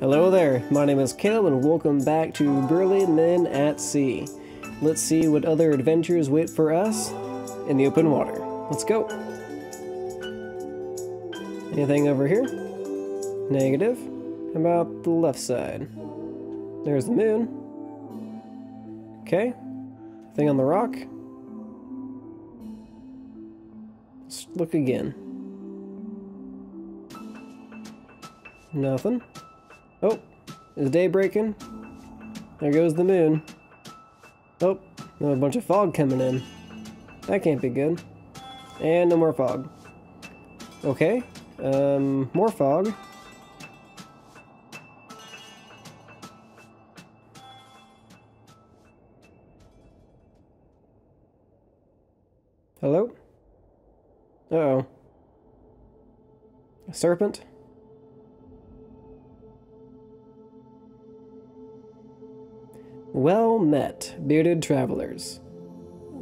Hello there, my name is Caleb and welcome back to Burly Men at Sea. Let's see what other adventures wait for us in the open water. Let's go. Anything over here? Negative. How about the left side? There's the moon. Okay. Thing on the rock. Let's look again. Nothing. Oh, is day breaking? There goes the moon. Oh, a bunch of fog coming in. That can't be good. And no more fog. Okay, um, more fog. Hello? Uh oh A serpent? Well met, bearded travelers.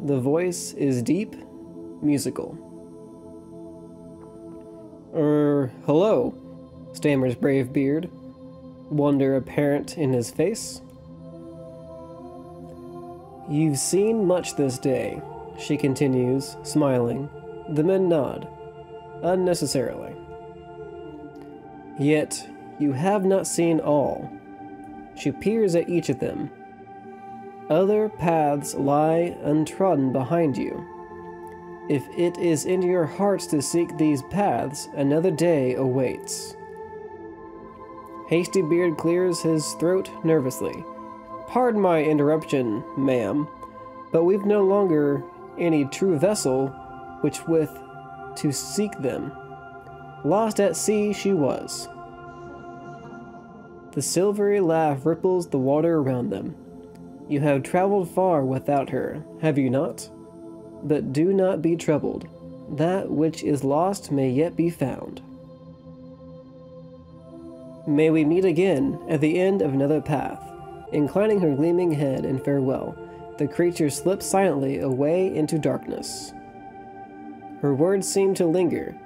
The voice is deep, musical. Er, hello, stammers Brave Beard, wonder apparent in his face. You've seen much this day, she continues, smiling. The men nod, unnecessarily. Yet, you have not seen all. She peers at each of them, other paths lie untrodden behind you. If it is in your hearts to seek these paths, another day awaits. Hasty Beard clears his throat nervously. Pardon my interruption, ma'am, but we've no longer any true vessel which with to seek them. Lost at sea she was. The silvery laugh ripples the water around them. You have traveled far without her, have you not? But do not be troubled. That which is lost may yet be found. May we meet again at the end of another path. Inclining her gleaming head in farewell, the creature slips silently away into darkness. Her words seem to linger,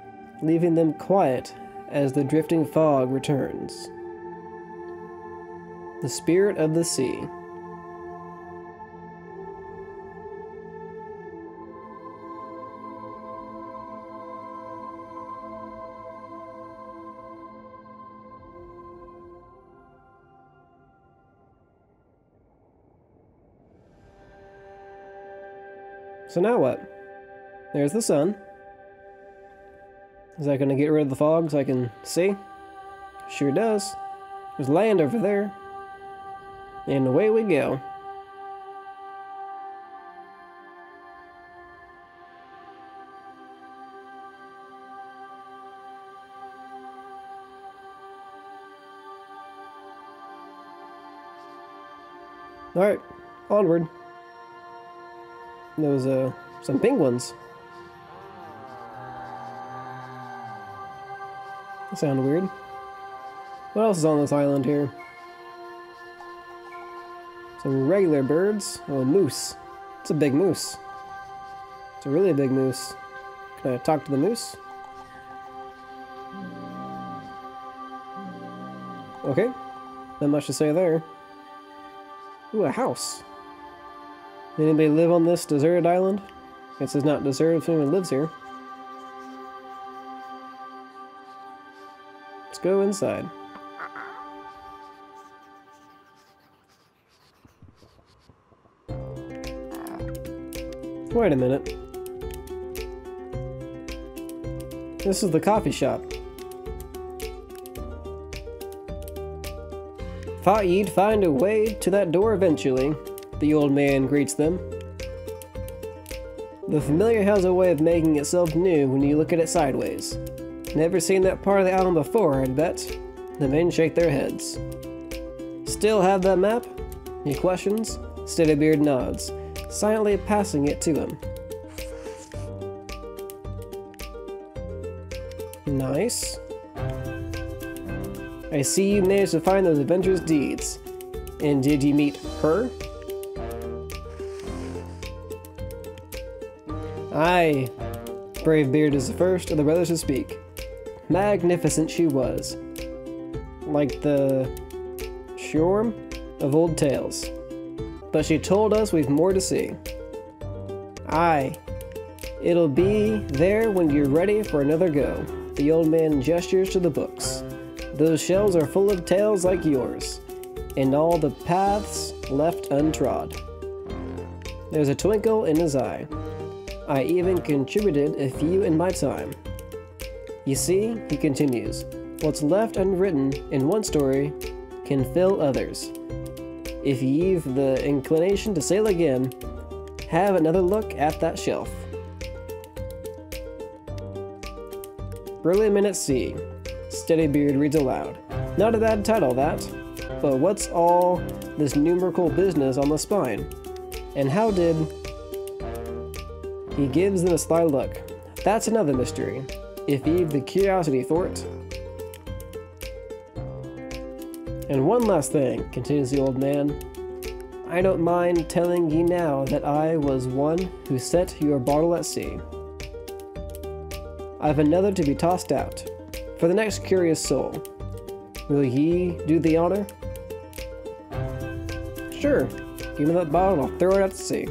leaving them quiet as the drifting fog returns. The Spirit of the Sea. So now what? There's the sun. Is that going to get rid of the fog so I can see? Sure does. There's land over there. And away we go. Alright, onward. Was uh, some penguins. That sounded weird. What else is on this island here? Some regular birds. Oh, a moose. It's a big moose. It's a really big moose. Can I talk to the moose? Okay. Not much to say there. Ooh, a house. Anybody live on this deserted island? Guess it's not deserted if anyone lives here. Let's go inside. Wait a minute. This is the coffee shop. Thought you'd find a way to that door eventually the old man greets them. The familiar has a way of making itself new when you look at it sideways. Never seen that part of the island before, I'd bet. The men shake their heads. Still have that map? He questions. Steadybeard nods, silently passing it to him. Nice. I see you managed to find those adventurous deeds. And did you meet her? Aye. Brave Beard is the first of the brothers to speak. Magnificent she was. like the shorm of old tales. But she told us we've more to see. Aye, it'll be there when you're ready for another go. The old man gestures to the books. Those shelves are full of tales like yours, and all the paths left untrod. There's a twinkle in his eye. I even contributed a few in my time. You see, he continues, what's left unwritten in one story can fill others. If you've the inclination to sail again, have another look at that shelf. Brilliant Men at Sea. Steadybeard reads aloud. Not a bad title, that. But what's all this numerical business on the spine? And how did... He gives them a sly look. That's another mystery. If Eve the curiosity thwart. And one last thing, continues the old man. I don't mind telling ye now that I was one who set your bottle at sea. I've another to be tossed out. For the next curious soul. Will ye do the honor? Sure. Give me that bottle and I'll throw it out to sea.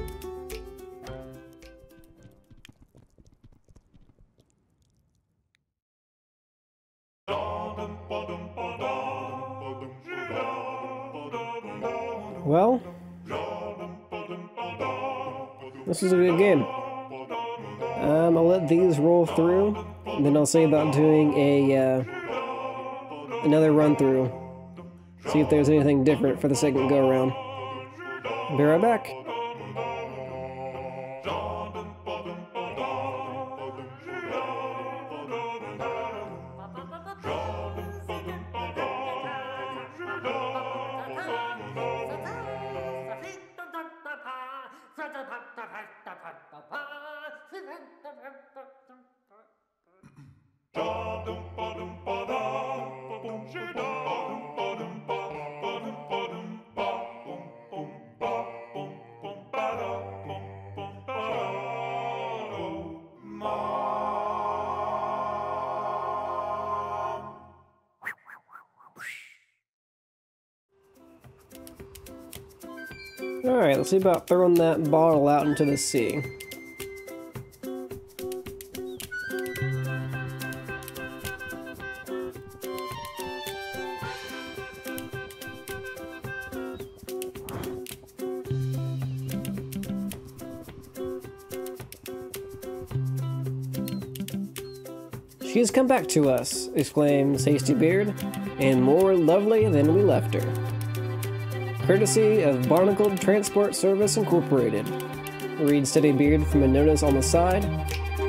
Well, this is a good game. Um, I'll let these roll through, then I'll say about doing a uh, another run through. See if there's anything different for the second go around. Be right back. Alright, see about throwing that bottle out into the sea. She's come back to us, exclaims Hasty Beard, and more lovely than we left her. Courtesy of Barnacled Transport Service Incorporated. Reads Steadybeard from a notice on the side.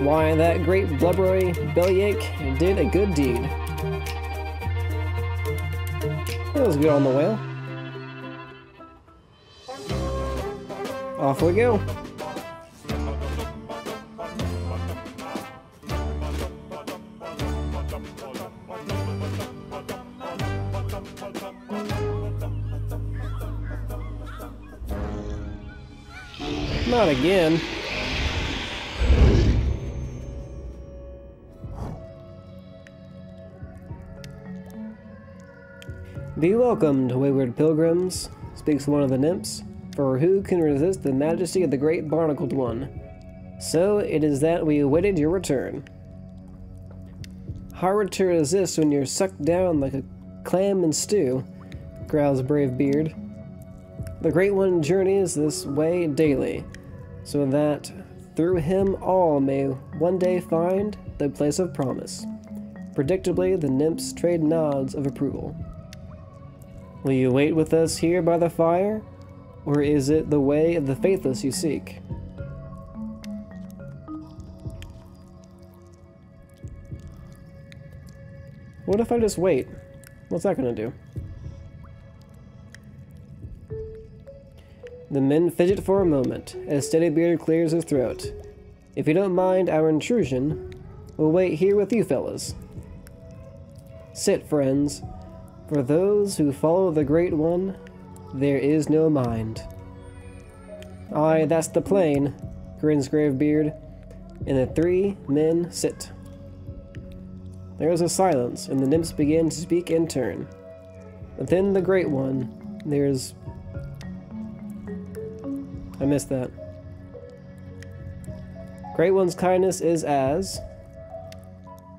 Why, that great blubbery bellyache did a good deed. That was good on the whale. Off we go. Not again. Be welcomed, wayward pilgrims, speaks one of the nymphs, for who can resist the majesty of the great barnacled one? So it is that we awaited your return. Hard to resist when you're sucked down like a clam in stew, growls Brave Beard. The Great One journeys this way daily, so that through him all may one day find the place of promise. Predictably, the nymphs trade nods of approval. Will you wait with us here by the fire, or is it the way of the faithless you seek? What if I just wait? What's that gonna do? The men fidget for a moment, as Steadybeard clears his throat. If you don't mind our intrusion, we'll wait here with you fellas. Sit, friends. For those who follow the Great One, there is no mind. Aye, that's the plain, grins Bravebeard, and the three men sit. There is a silence, and the nymphs begin to speak in turn. Within the Great One, there's... I missed that. Great One's kindness is as...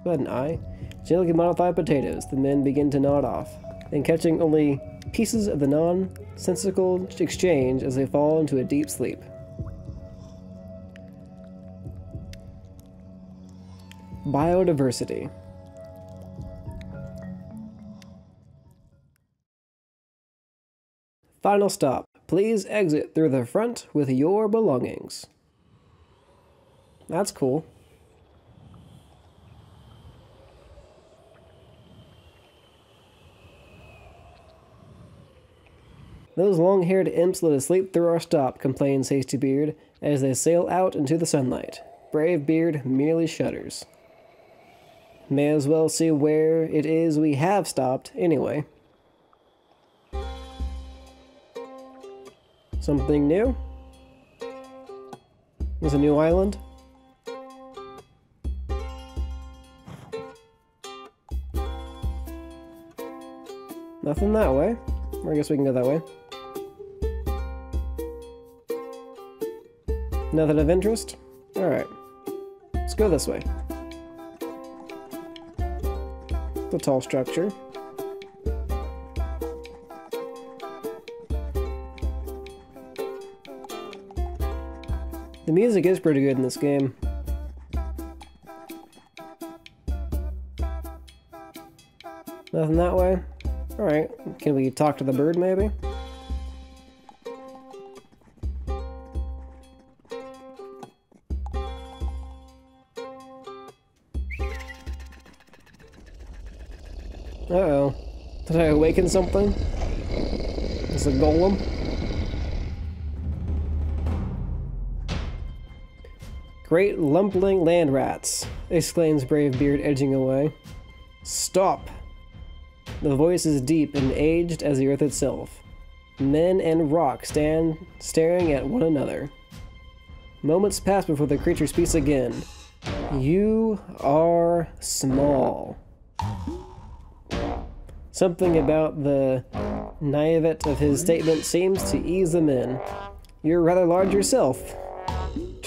Go ahead, an eye. Genetically modified potatoes. The men begin to nod off, and catching only pieces of the nonsensical exchange as they fall into a deep sleep. Biodiversity. Final stop. Please exit through the front with your belongings. That's cool. Those long-haired imps let us sleep through our stop, complains Hasty Beard, as they sail out into the sunlight. Brave Beard merely shudders. May as well see where it is we have stopped, anyway. Something new? There's a new island? Nothing that way. I guess we can go that way. Nothing of interest? Alright. Let's go this way. The tall structure. Music is pretty good in this game. Nothing that way? Alright, can we talk to the bird maybe? Uh-oh. Did I awaken something? Is a golem? Great lumbling land rats, exclaims Brave Beard, edging away. Stop! The voice is deep and aged as the earth itself. Men and rock stand staring at one another. Moments pass before the creature speaks again. You are small. Something about the naivete of his statement seems to ease them in. You're rather large yourself,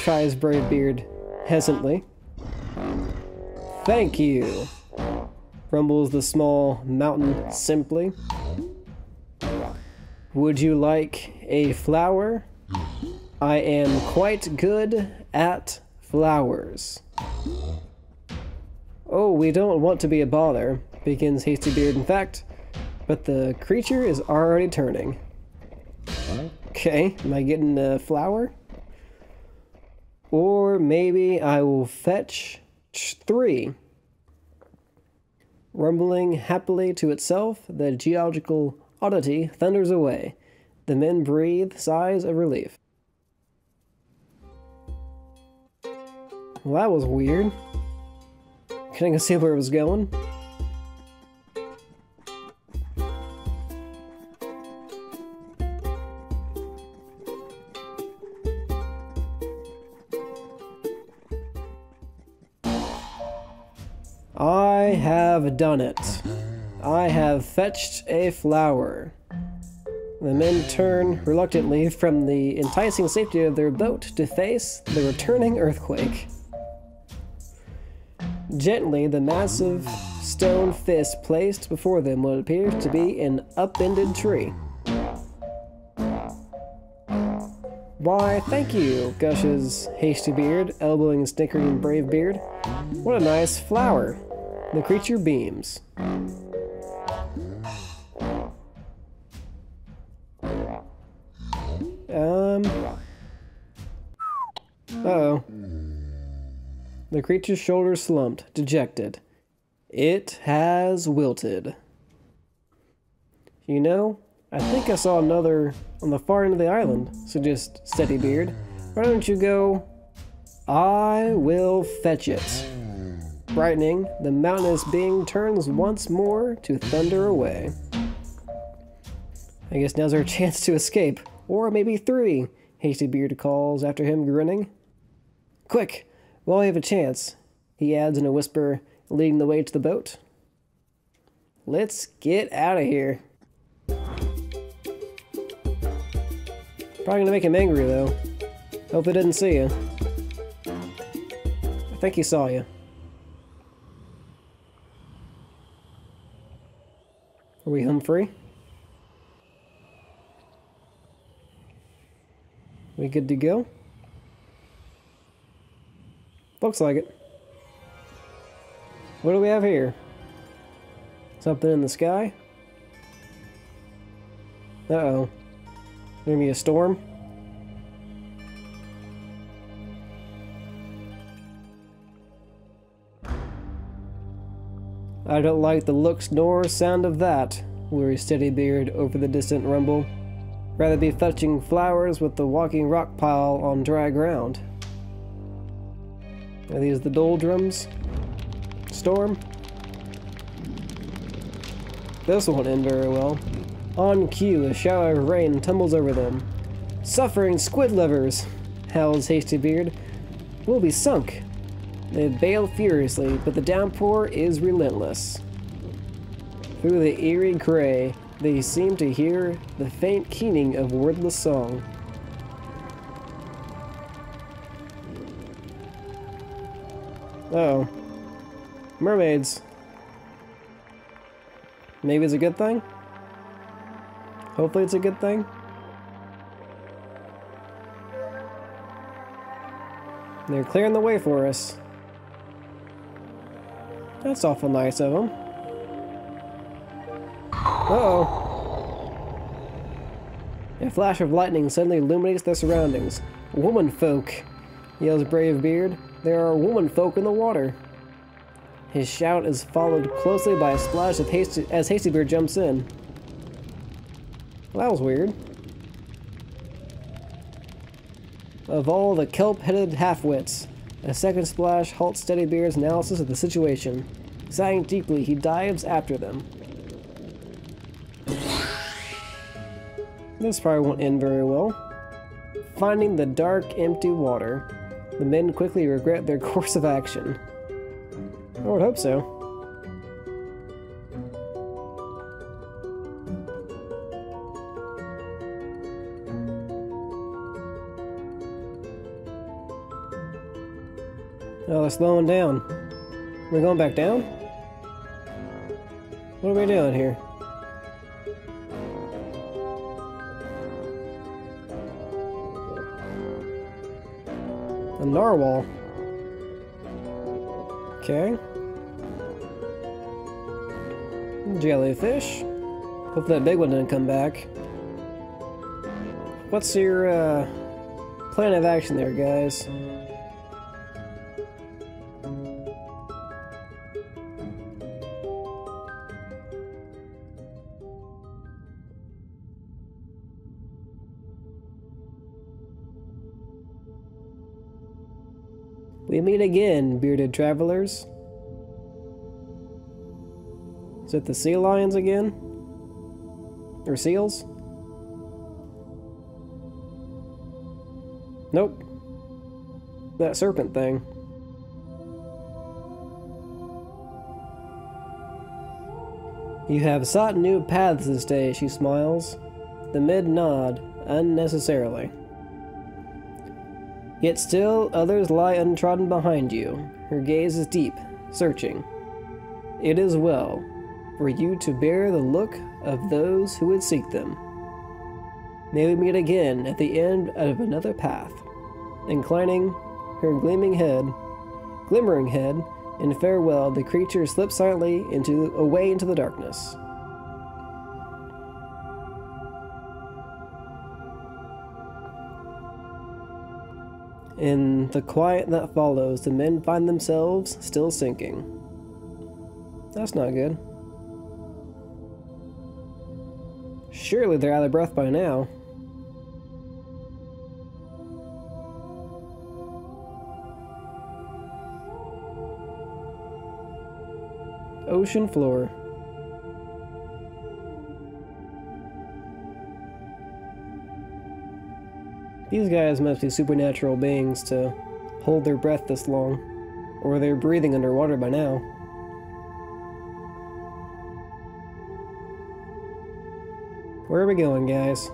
tries Bravebeard hesitantly. Thank you, rumbles the small mountain simply. Would you like a flower? I am quite good at flowers. Oh, we don't want to be a bother, begins Hasty Beard in fact, but the creature is already turning. Okay, am I getting a flower? Or maybe I will fetch three. Rumbling happily to itself, the geological oddity thunders away. The men breathe sighs of relief. Well, that was weird. Go see where it was going? I have done it. I have fetched a flower. The men turn reluctantly from the enticing safety of their boat to face the returning earthquake. Gently, the massive stone fist placed before them what appears to be an upended tree. Why, thank you, gushes Hasty Beard, elbowing and snickering Brave Beard. What a nice flower. The creature beams. Um. Uh oh. The creature's shoulders slumped, dejected. It has wilted. You know, I think I saw another on the far end of the island, suggests Steady Beard. Why don't you go? I will fetch it. Brightening, the mountainous being turns once more to thunder away. I guess now's our chance to escape. Or maybe three, Hasty Beard calls after him, grinning. Quick, while we have a chance, he adds in a whisper, leading the way to the boat. Let's get out of here. Probably gonna make him angry though. Hope he didn't see you. I think he saw you. Are we home free? We good to go? Looks like it. What do we have here? Something in the sky? Uh-oh. Maybe a storm? I don't like the looks nor sound of that, worries Steadybeard over the distant rumble. Rather be fetching flowers with the walking rock pile on dry ground. Are these the doldrums? Storm? This won't end very well. On cue, a shower of rain tumbles over them. Suffering squid livers, howls Hastybeard. We'll be sunk. They bail furiously, but the downpour is relentless. Through the eerie gray, they seem to hear the faint keening of wordless song. Uh oh. Mermaids. Maybe it's a good thing? Hopefully it's a good thing. They're clearing the way for us. That's awful nice of them. Uh-oh. A flash of lightning suddenly illuminates their surroundings. Woman folk, yells Brave Beard. There are woman folk in the water. His shout is followed closely by a splash hasty, as Hastybeard jumps in. Well, that was weird. Of all the kelp-headed half-wits, a second splash halts Steadybeard's analysis of the situation. Sighing deeply, he dives after them. This probably won't end very well. Finding the dark, empty water, the men quickly regret their course of action. I would hope so. Oh, they're slowing down. We're going back down? What are we doing here? A narwhal. Okay. Jellyfish. Hope that big one didn't come back. What's your uh, plan of action there, guys? Again, bearded travelers. Is it the sea lions again? Or seals? Nope. That serpent thing. You have sought new paths this day, she smiles. The mid nod, unnecessarily. Yet still others lie untrodden behind you. Her gaze is deep, searching. It is well for you to bear the look of those who would seek them. May we meet again at the end of another path. Inclining her gleaming head, glimmering head, in farewell, the creature slips silently into away into the darkness. In the quiet that follows, the men find themselves still sinking. That's not good. Surely they're out of breath by now. Ocean floor. These guys must be supernatural beings to hold their breath this long, or they're breathing underwater by now. Where are we going, guys?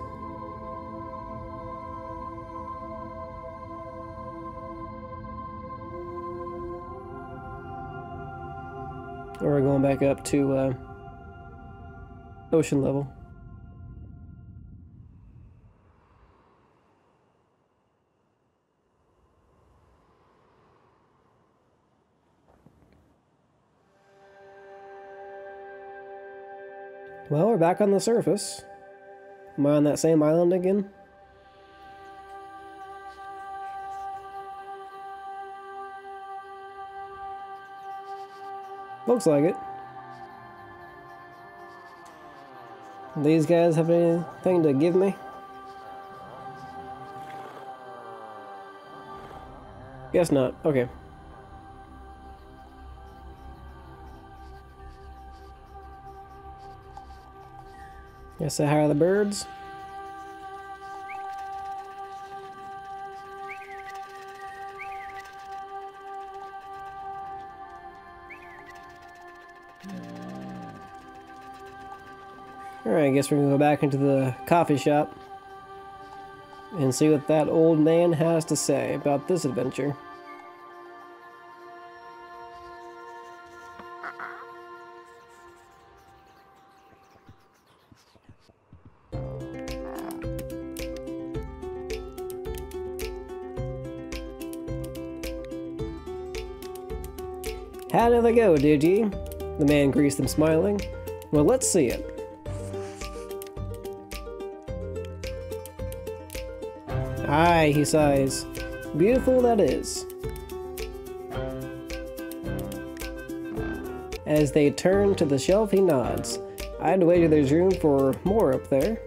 Or we're going back up to uh, ocean level. We're back on the surface. Am I on that same island again? Looks like it. These guys have anything to give me? Guess not. Okay. Guess say hi to the birds. Alright, I guess we're gonna go back into the coffee shop and see what that old man has to say about this adventure. How did they go, did ye? The man greased them smiling. Well, let's see it. Aye, he sighs. Beautiful that is. As they turn to the shelf, he nods. I'd wager there's room for more up there.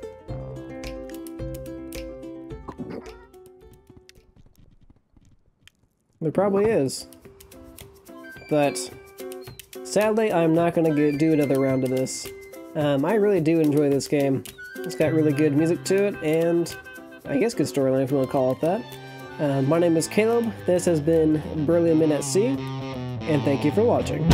There probably is. But sadly, I'm not going to do another round of this. Um, I really do enjoy this game. It's got really good music to it, and I guess good storyline if you want to call it that. Uh, my name is Caleb, this has been Burly Men at Sea, and thank you for watching.